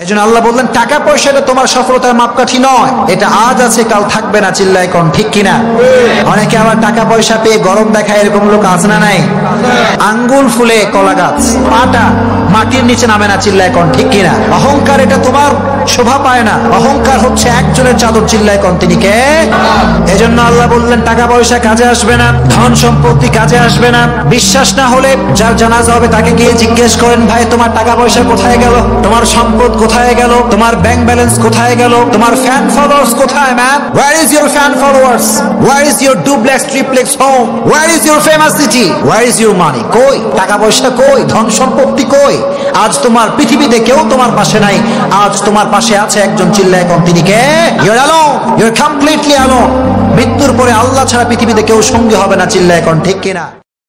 আল্লাহ বললেন টাকা পয়সাটা তোমার সফলতার মাপকাঠি নয়। এটা আজ আছে, কাল থাকবে না ঠিক কিনা? অনেকে আবার টাকা পয়সা পেয়ে গরম দেখায়, এরকম লোক আছে না নাই? আঙ্গুল ফুলে কলা গাছ, পাটা মাটির নিচে নামে না চিল্লাই কোন, ঠিক কিনা? অহংকার এটা তোমার শোভা পায় না। অহংকার হচ্ছে একজনের চাদর, চিল্লায় কোন, তিনি কে? এজন্য আল্লাহ বললেন টাকা পয়সা কাজে আসবে না, ধন সম্পত্তি কাজে আসবে না। বিশ্বাস না হলে যার জানাজা হবে তাকে গিয়ে জিজ্ঞেস করেন, ভাই, তোমার টাকা পয়সা কোথায় গেল? তোমার সম্পদ কোথায় গেল? তোমার ব্যাংক ব্যালেন্স কোথায় গেল? তোমার ফ্যান ফলোয়ার্স কোথায় man where is your fan followers where is your duplex triplex home where is your famous city where is your money কই? টাকা পয়সা কই? ধন সম্পত্তি কই? আজ তোমার পৃথিবীতে কেউ তোমার পাশে নাই। আজ তোমার পাশে আছে একজন চিল্লায় কম। তিনি কে? You're alone you're completely alone মৃত্যুর পরে আল্লাহ ছাড়া পৃথিবীতে কেউ সঙ্গী হবে না চিল্লায় কোন ঠিক কিনা?